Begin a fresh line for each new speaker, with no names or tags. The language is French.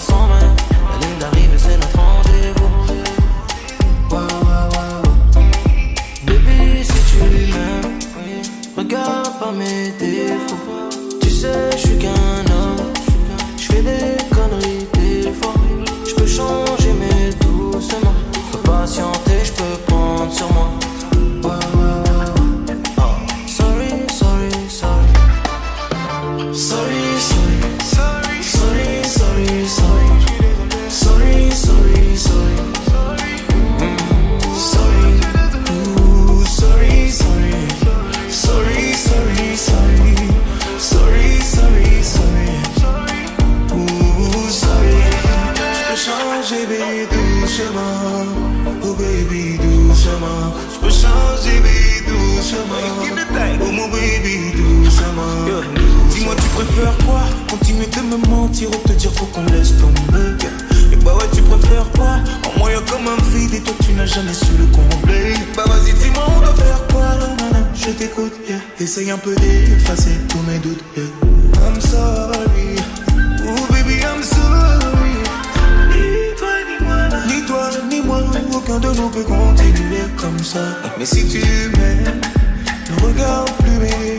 Hein. La ligne d'arrivée, c'est notre rendez-vous. Wow, wow, wow. Baby, si tu m'aimes, regarde pas mes défauts. Tu sais, je suis qu'un doucement. Oh, baby, doucement. Je peux changer, baby, doucement. Oh, mon baby, doucement.
Dis-moi, tu préfères quoi? Continuer de me mentir ou te dire faut qu'on laisse tomber Et bah ouais, tu préfères quoi? En moi, y'a comme un vide et toi, tu n'as jamais su le combler. Bah vas-y, dis-moi, on doit faire quoi? Nanana Je t'écoute, yeah. Essaye un peu d'effacer tous mes doutes, yeah. I'm sorry. Mais si tu m'aimes, ne regarde plus mes